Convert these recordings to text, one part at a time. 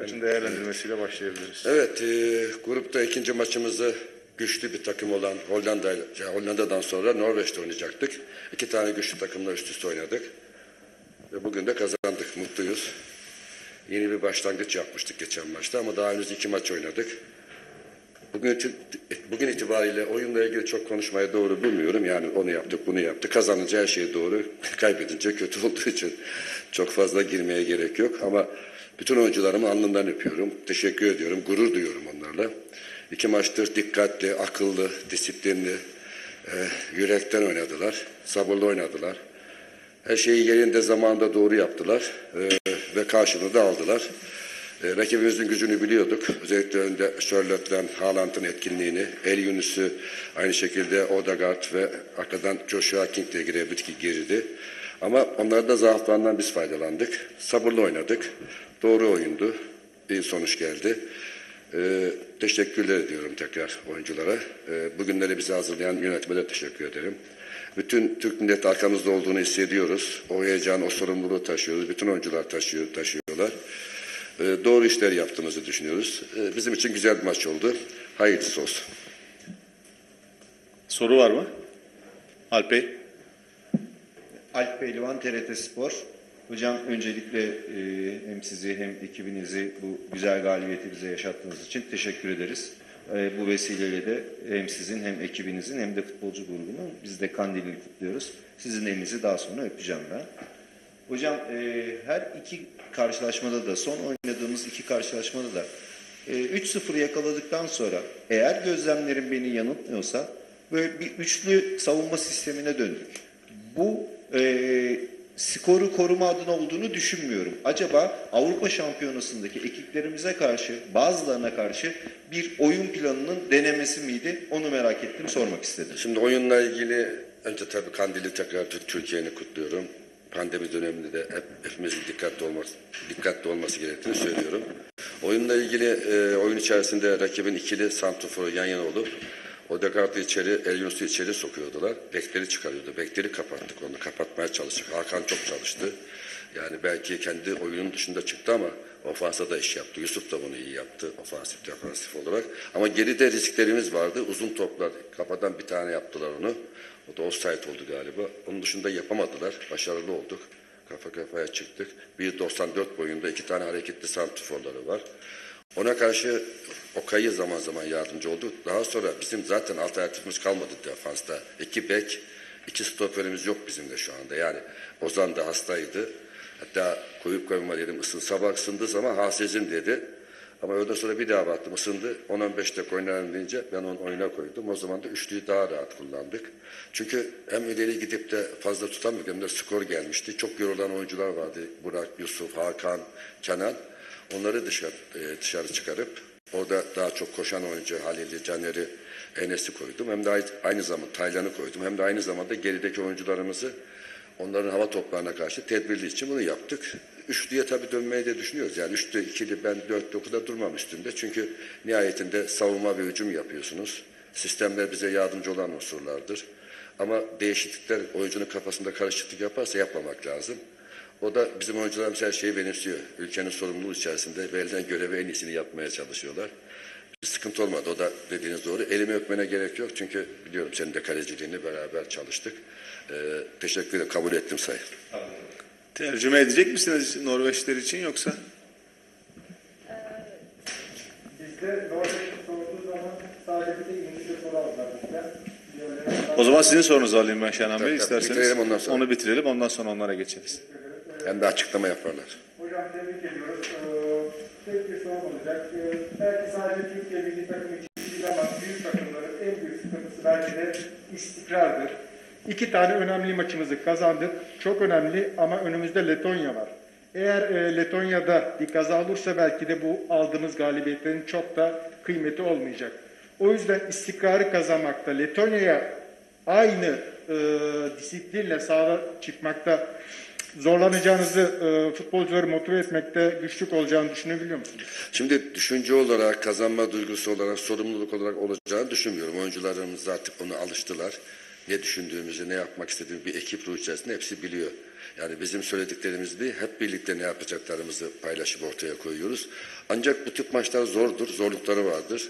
Maçın değerlendirmesiyle başlayabiliriz. Evet, e, grupta ikinci maçımızı güçlü bir takım olan Hollanda, Hollanda'dan sonra Norveç'te oynayacaktık. İki tane güçlü takımla üst üste oynadık. Ve bugün de kazandık, mutluyuz. Yeni bir başlangıç yapmıştık geçen maçta ama daha henüz iki maç oynadık. Bugün, bugün itibariyle oyunla ilgili çok konuşmaya doğru bulmuyorum. Yani onu yaptık, bunu yaptık. Kazanınca her şey doğru, kaybedince kötü olduğu için çok fazla girmeye gerek yok. Ama bütün oyuncularımı alnından öpüyorum. Teşekkür ediyorum, gurur duyuyorum onlarla. İki maçtır dikkatli, akıllı, disiplinli, e, yürekten oynadılar, sabırlı oynadılar. Her şeyi yerinde zamanında doğru yaptılar e, ve karşılığını da aldılar. E, rakibimizin gücünü biliyorduk. Özellikle önde Sörlot'tan Haaland'ın etkinliğini, El Yunus'u aynı şekilde Odegaard ve arkadan Joshua King de girebildi ki girdi. Ama onların da zaaflarından biz faydalandık. Sabırlı oynadık. Doğru oyundu. İyi sonuç geldi. E, teşekkürler ediyorum tekrar oyunculara. E, bugünleri bize hazırlayan yönetime de teşekkür ederim. Bütün Türk milleti arkamızda olduğunu hissediyoruz. O heyecan, o sorumluluğu taşıyoruz. Bütün oyuncular taşıyor, taşıyorlar. Ee, doğru işler yaptığımızı düşünüyoruz. Ee, bizim için güzel bir maç oldu. Hayırlısı olsun. Soru var mı? Alp Bey. Alp Pehlivan TRT Spor. Hocam öncelikle e, hem sizi hem ekibinizi bu güzel galibiyeti bize yaşattığınız için teşekkür ederiz. E, bu vesileyle de hem sizin hem ekibinizin hem de futbolcu grubunun biz de Kandil'i kutluyoruz. Sizin elinizi daha sonra öpeceğim ben. Hocam e, her iki karşılaşmada da son oynadığımız iki karşılaşmada da e, 3-0 yakaladıktan sonra eğer gözlemlerim beni yanıltmıyorsa böyle bir üçlü savunma sistemine döndük. Bu e, skoru koruma adına olduğunu düşünmüyorum. Acaba Avrupa Şampiyonası'ndaki ekiplerimize karşı bazılarına karşı bir oyun planının denemesi miydi? Onu merak ettim sormak istedim. Şimdi oyunla ilgili önce tabii Kandil'i tekrar Türk Türkiye'ni kutluyorum. Pandemi döneminde de hep, hepimizin dikkatli olması, dikkatli olması gerektiğini söylüyorum. Oyunla ilgili e, oyun içerisinde rakibin ikili santroforu yan yana olup Odegaard'ı içeri, El Yunus'u içeri sokuyordular. Bekleri çıkarıyordu. Bekleri kapattık onu. Kapatmaya çalıştık. Hakan çok çalıştı. Yani belki kendi oyunun dışında çıktı ama ofansa da iş yaptı. Yusuf da bunu iyi yaptı. Ofansif, defansif olarak. Ama geride risklerimiz vardı. Uzun toplar. Kafadan bir tane yaptılar onu. O da offside oldu galiba. Onun dışında yapamadılar. Başarılı olduk. Kafa kafaya çıktık. 1.94 boyunda iki tane hareketli santrforları var. Ona karşı Okay'ı zaman zaman yardımcı oldu. Daha sonra bizim zaten alternatifimiz kalmadı defansta. İki bek, iki stoperimiz yok bizim de şu anda. Yani Ozan da hastaydı. Hatta koyup koyma dedim ısınsa bak ısındığı zaman hasezim dedi. Ama öğleden sonra bir daha baktım ısındı. 10-15 dakika oynarım deyince ben onu oyuna koydum. O zaman da üçlüyü daha rahat kullandık. Çünkü hem ileri gidip de fazla tutamıyorduk hem de skor gelmişti. Çok yorulan oyuncular vardı. Burak, Yusuf, Hakan, Kenan. Onları dışarı, e, dışarı çıkarıp orada daha çok koşan oyuncu Halil'i, Caner'i, Enes'i koydum. Hem de aynı zamanda Taylan'ı koydum. Hem de aynı zamanda gerideki oyuncularımızı onların hava toplarına karşı tedbirli için bunu yaptık. Üçlüye tabii dönmeyi de düşünüyoruz. Yani üçlü, ikili, ben dört, dokuda durmam üstünde. Çünkü nihayetinde savunma ve hücum yapıyorsunuz. Sistemler bize yardımcı olan unsurlardır. Ama değişiklikler oyuncunun kafasında karışıklık yaparsa yapmamak lazım. O da bizim oyuncularımız her şeyi benimsiyor. Ülkenin sorumluluğu içerisinde verilen görevi en iyisini yapmaya çalışıyorlar. Bir sıkıntı olmadı. O da dediğiniz doğru. Elimi öpmene gerek yok. Çünkü biliyorum senin de kaleciliğini beraber çalıştık. Ee, teşekkür ederim. Kabul ettim sayın. Tercüme edecek misiniz Norveçler için yoksa? Bizde Norveç'te sorduğu zaman sadece bir İngilizce soru aldılar bizden. O zaman sizin sorunuzu alayım ben Şenan Bey isterseniz. Bitirelim ondan sonra. Onu bitirelim ondan sonra onlara geçeriz. Hem de açıklama yaparlar. Hocam tebrik ediyoruz. Ee, tek bir sorum olacak. Ee, belki sadece Türkiye milli takım için değil ama büyük takımların en büyük sıkıntısı belki de istikrardır. İki tane önemli maçımızı kazandık. Çok önemli ama önümüzde Letonya var. Eğer e, Letonya'da bir kaza olursa belki de bu aldığımız galibiyetlerin çok da kıymeti olmayacak. O yüzden istikrarı kazanmakta, Letonya'ya aynı e, disiplinle sahada çıkmakta zorlanacağınızı e, futbolcuları motive etmekte güçlük olacağını düşünebiliyor musunuz? Şimdi düşünce olarak, kazanma duygusu olarak, sorumluluk olarak olacağını düşünmüyorum. Oyuncularımız artık ona alıştılar. Ne düşündüğümüzü, ne yapmak istediğimizi bir ekip ruhu içerisinde hepsi biliyor. Yani bizim söylediklerimiz değil, hep birlikte ne yapacaklarımızı paylaşıp ortaya koyuyoruz. Ancak bu tip maçlar zordur, zorlukları vardır.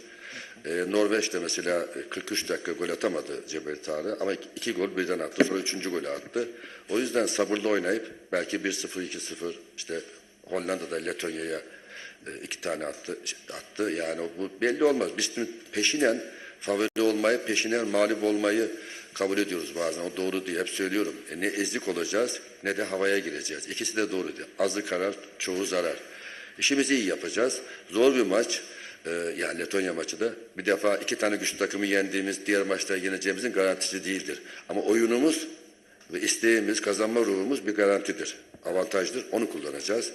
Ee, Norveç de mesela 43 dakika gol atamadı Cebel Tarık ama iki gol birden attı. Sonra üçüncü golü attı. O yüzden sabırlı oynayıp belki 1-0, 2-0 işte Hollanda'da Letonya'ya e, iki tane attı. attı. Yani bu belli olmaz. Biz peşinen favori olmayı, peşinen mağlup olmayı kabul ediyoruz bazen. O doğru değil. Hep söylüyorum. E, ne ezik olacağız ne de havaya gireceğiz. İkisi de doğru değil. Azı karar, çoğu zarar. İşimizi iyi yapacağız. Zor bir maç. Ee, yani Letonya maçı da bir defa iki tane güçlü takımı yendiğimiz diğer maçta yeneceğimizin garantisi değildir. Ama oyunumuz ve isteğimiz, kazanma ruhumuz bir garantidir. Avantajdır. Onu kullanacağız.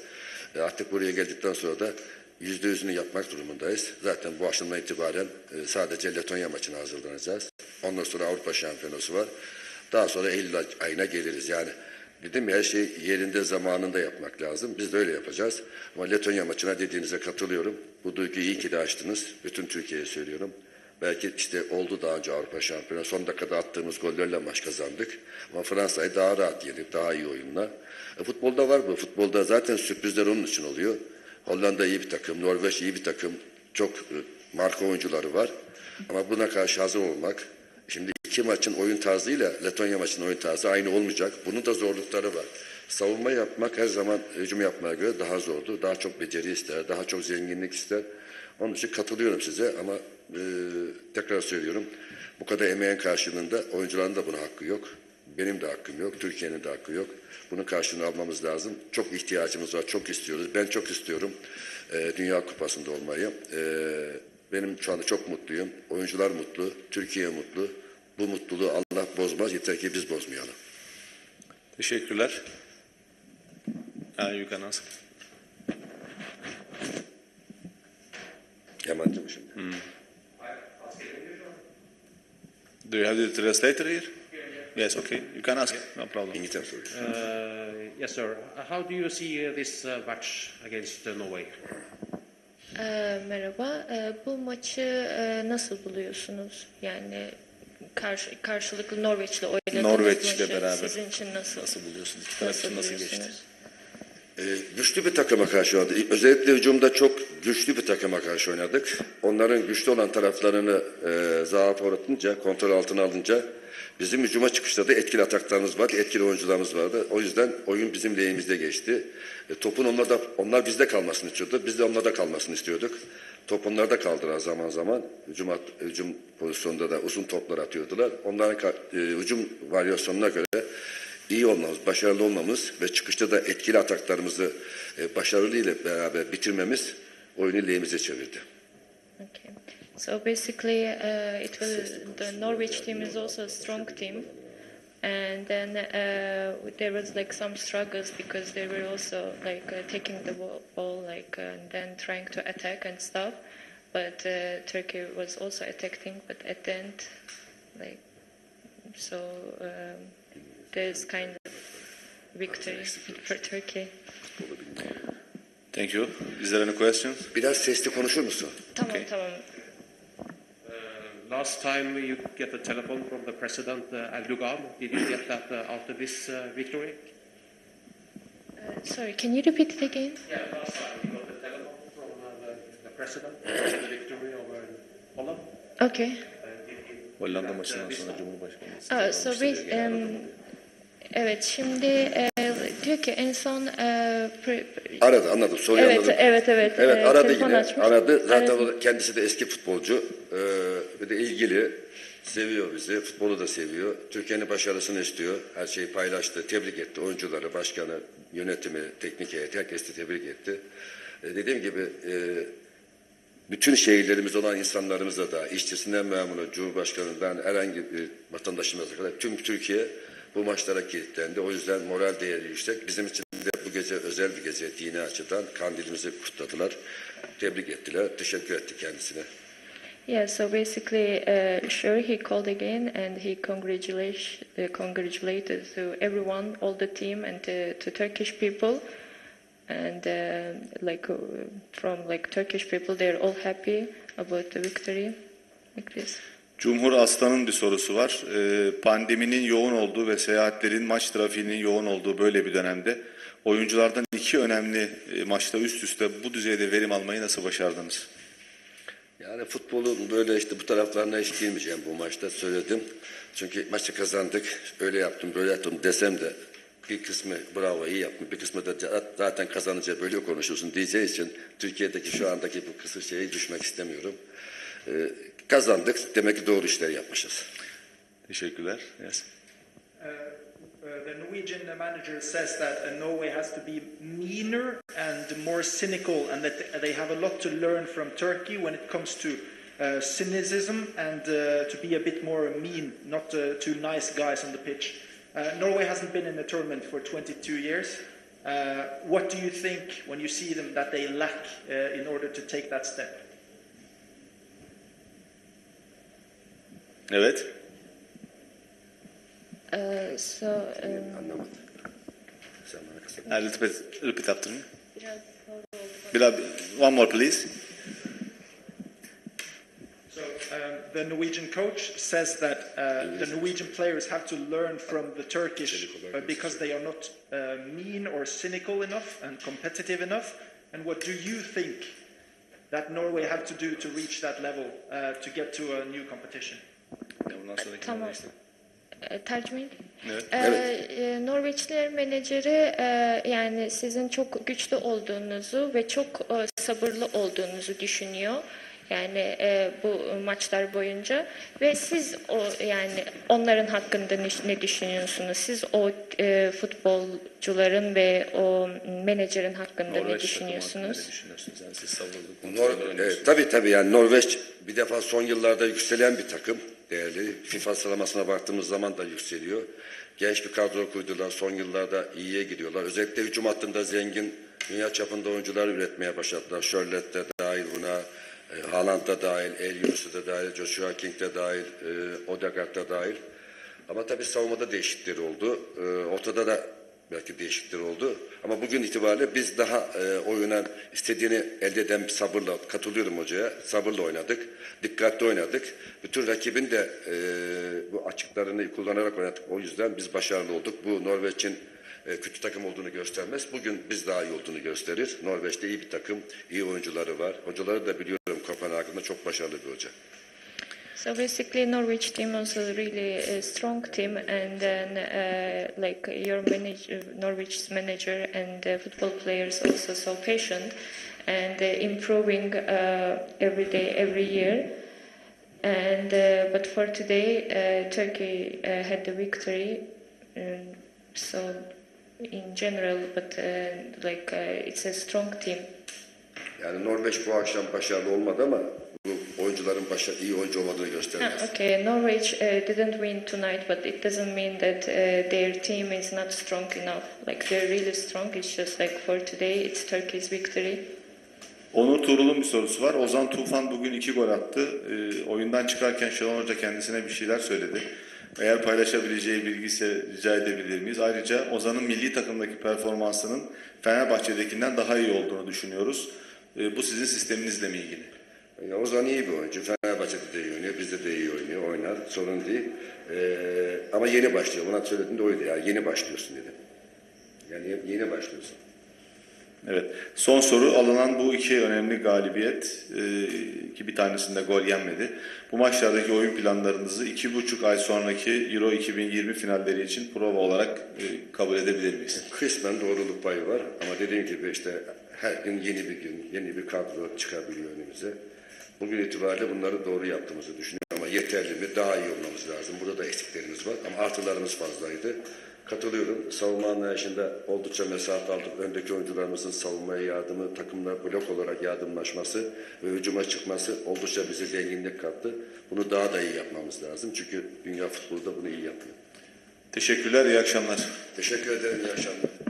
E, artık buraya geldikten sonra da yüzde yüzünü yapmak durumundayız. Zaten bu akşamdan itibaren e, sadece Letonya maçına hazırlanacağız. Ondan sonra Avrupa Şampiyonası var. Daha sonra Eylül ay- ayına geliriz. Yani dedim ya her şey yerinde zamanında yapmak lazım. Biz de öyle yapacağız. Ama Letonya maçına dediğinize katılıyorum. Bu duyguyu iyi ki de açtınız. Bütün Türkiye'ye söylüyorum. Belki işte oldu daha önce Avrupa Şampiyonu. Son dakikada attığımız gollerle maç kazandık. Ama Fransa'yı daha rahat yenip daha iyi oyunla. E, futbolda var bu. Futbolda zaten sürprizler onun için oluyor. Hollanda iyi bir takım, Norveç iyi bir takım. Çok e, marka oyuncuları var. Ama buna karşı hazır olmak. Şimdi iki maçın oyun tarzıyla Letonya maçının oyun tarzı aynı olmayacak. Bunun da zorlukları var. Savunma yapmak her zaman hücum yapmaya göre daha zordur. Daha çok beceri ister, daha çok zenginlik ister. Onun için katılıyorum size ama e, tekrar söylüyorum. Bu kadar emeğin karşılığında oyuncuların da buna hakkı yok. Benim de hakkım yok, Türkiye'nin de hakkı yok. Bunun karşılığını almamız lazım. Çok ihtiyacımız var, çok istiyoruz. Ben çok istiyorum e, Dünya Kupası'nda olmayı. E, benim şu anda çok mutluyum. Oyuncular mutlu, Türkiye mutlu. Bu mutluluğu Allah bozmaz, yeter ki biz bozmayalım. Teşekkürler. You can ask. Yabancı mı şimdi? Do you have the translator here? Yes, okay. You can ask. No problem. Uh, yes, sir. How do you see uh, this uh, match against uh, Norway? Ee, merhaba. Ee, bu maçı e, nasıl buluyorsunuz? Yani karşı, karşılıklı Norveç'le oynadığınız Norveç'le beraber. sizin için nasıl? Nasıl buluyorsunuz? İki taraf için nasıl geçti? Ee, güçlü bir takıma karşı oynadık. Özellikle hücumda çok güçlü bir takıma karşı oynadık. Onların güçlü olan taraflarını e, zaaf uğratınca, kontrol altına alınca bizim hücuma çıkışta da etkili ataklarımız var, etkili oyuncularımız vardı. O yüzden oyun bizim lehimizde geçti. E, topun onlarda, onlar bizde kalmasını istiyordu. Biz de onlarda kalmasını istiyorduk. Top onlarda kaldılar zaman zaman. Hücum, at- hücum pozisyonunda da uzun toplar atıyordular. Onların e, hücum varyasyonuna göre iyi olmamız, başarılı olmamız ve çıkışta da etkili ataklarımızı e, başarılı ile beraber bitirmemiz oyunu lehimize çevirdi. Okay. So basically, uh, it was the Norwich team is also a strong team, and then uh, there was like some struggles because they were also like uh, taking the ball, like uh, and then trying to attack and stuff. But uh, Turkey was also attacking, but at the end, like so, um, there's kind of victory for Turkey. Thank you. Is there any questions? Biraz sesli konuşur musun? Tamam Okay. tamam. Uh, last time you get a telephone from the president uh, Erdogan. Did you get that uh, after this uh, victory? Uh, sorry, can you repeat it again? Yeah, last time you got a telephone from uh, the, the president after the victory over Holland. Okay. Uh, did you Hollanda get, uh, maçından this sonra time? Cumhurbaşkanı. Aa, so we, um, evet şimdi e, diyor ki en son e, pre- Aradı anladım soruyu evet anladım. evet evet Evet e, aradı yine açmış. aradı. Zaten Aradı. o kendisi de eski futbolcu ee, ve de ilgili seviyor bizi. Futbolu da seviyor. Türkiye'nin başarısını istiyor. Her şeyi paylaştı. Tebrik etti. Oyuncuları, başkanı, yönetimi, teknik heyeti herkesi tebrik etti. Ee, dediğim gibi e, bütün şehirlerimiz olan insanlarımıza da işçisinden memuru, cumhurbaşkanından herhangi bir vatandaşımıza kadar tüm Türkiye bu maçlara kilitlendi. O yüzden moral değeri yüksek. Bizim için de bu gece özel bir gece dini açıdan kandilimizi kutladılar. Tebrik ettiler. Teşekkür etti kendisine. Yeah, so basically, uh, sure, he called again and he congratulated, uh, congratulated to everyone, all the team, and to, to Turkish people, and uh, like uh, from like Turkish people, they're all happy about the victory, like this. Cumhur Aslan'ın bir sorusu var. Ee, pandeminin yoğun olduğu ve seyahatlerin, maç trafiğinin yoğun olduğu böyle bir dönemde oyunculardan iki önemli e, maçta üst üste bu düzeyde verim almayı nasıl başardınız? Yani futbolun böyle işte bu taraflarına hiç girmeyeceğim bu maçta söyledim. Çünkü maçı kazandık, öyle yaptım, böyle yaptım desem de bir kısmı bravo iyi yaptım, bir kısmı da za- zaten kazanınca böyle konuşuyorsun diyeceği için Türkiye'deki şu andaki bu kısır şeye düşmek istemiyorum. Ee, kazandık, demek ki doğru işler yapmışız. Teşekkürler. Yes. Uh, uh, the Norwegian manager says that uh, Norway has to be meaner and more cynical, and that they have a lot to learn from Turkey when it comes to uh, cynicism and uh, to be a bit more mean, not uh, too nice guys on the pitch. Uh, Norway hasn't been in a tournament for 22 years. Uh, what do you think when you see them that they lack uh, in order to take that step? Evet. Uh, so um, Anlamadım. Sen bana kısa A little bit, repeat after me. biraz zor oldu. Biraz, one more please. So um, the Norwegian coach says that uh, the Norwegian players have to learn from the Turkish uh, because they are not uh, mean or cynical enough and competitive enough. And what do you think that Norway have to do to reach that level uh, to get to a new competition? Bundan sonraki Tamam. E, tercüme edeyim. Evet. Ee, e, Norveçliler menajeri e, yani sizin çok güçlü olduğunuzu ve çok e, sabırlı olduğunuzu düşünüyor. Yani e, bu maçlar boyunca ve siz o yani onların hakkında ne, ne düşünüyorsunuz? Siz o e, futbolcuların ve o menajerin hakkında ne Norveç düşünüyorsunuz? Ne düşünüyorsunuz? Yani siz. Nor e, tabii tabii yani Norveç bir defa son yıllarda yükselen bir takım değerli. FIFA sıralamasına baktığımız zaman da yükseliyor. Genç bir kadro kurdular. Son yıllarda iyiye gidiyorlar. Özellikle hücum hattında zengin dünya çapında oyuncular üretmeye başladılar. Charlotte de dahil buna. E, da dahil, Elius'u da dahil, Joshua King de dahil, e, Odegaard da dahil. Ama tabii savunmada değişiklikleri oldu. E, ortada da belki değişiklikler oldu. Ama bugün itibariyle biz daha e, oyuna istediğini elde eden bir sabırla katılıyorum hocaya. Sabırla oynadık. Dikkatli oynadık. Bütün rakibin de e, bu açıklarını kullanarak oynadık. O yüzden biz başarılı olduk. Bu Norveç'in e, kötü takım olduğunu göstermez. Bugün biz daha iyi olduğunu gösterir. Norveç'te iyi bir takım, iyi oyuncuları var. Hocaları da Kopenhag'da çok başarılı bir hoca. So basically, Norwich team was a really uh, strong team, and then uh, like your manager, Norwich's manager and uh, football players also so patient and uh, improving uh, every day, every year. And uh, but for today, uh, Turkey uh, had the victory. Um, so in general, but uh, like uh, it's a strong team. Yani Norveç bu akşam başarılı olmadı ama oyuncuların başa, iyi oyuncu olmadığını göstermez. Ah, okay, Norwich uh, didn't win tonight, but it doesn't mean that uh, their team is not strong enough. Like they're really strong. It's just like for today, it's Turkey's victory. Onur Tuğrul'un bir sorusu var. Ozan Tufan bugün iki gol attı. Ee, oyundan çıkarken Şenol Hoca kendisine bir şeyler söyledi. Eğer paylaşabileceği bilgi ise rica edebilir miyiz? Ayrıca Ozan'ın milli takımdaki performansının Fenerbahçe'dekinden daha iyi olduğunu düşünüyoruz. Ee, bu sizin sisteminizle mi ilgili? Ya Ozan iyi bir oyuncu. Fenerbahçe'de de iyi oynuyor. Bizde de iyi oynuyor. Oynar. Sorun değil. Ee, ama yeni başlıyor. Buna söylediğim de oydu ya. Yeni başlıyorsun dedim. Yani yeni başlıyorsun. Evet. Son soru alınan bu iki önemli galibiyet e, ki bir tanesinde gol yenmedi. Bu maçlardaki oyun planlarınızı iki buçuk ay sonraki Euro 2020 finalleri için prova olarak e, kabul edebilir miyiz? Kısmen doğruluk payı var. Ama dediğim gibi işte her gün yeni bir gün, yeni bir kadro çıkabiliyor önümüze. Bugün itibariyle bunları doğru yaptığımızı düşünüyorum ama yeterli mi? Daha iyi olmamız lazım. Burada da eksiklerimiz var ama artılarımız fazlaydı. Katılıyorum. Savunma anlayışında oldukça mesafe aldık. Öndeki oyuncularımızın savunmaya yardımı, takımlar blok olarak yardımlaşması ve hücuma çıkması oldukça bize zenginlik kattı. Bunu daha da iyi yapmamız lazım. Çünkü dünya futbolu da bunu iyi yapıyor. Teşekkürler, iyi akşamlar. Teşekkür ederim. İyi akşamlar.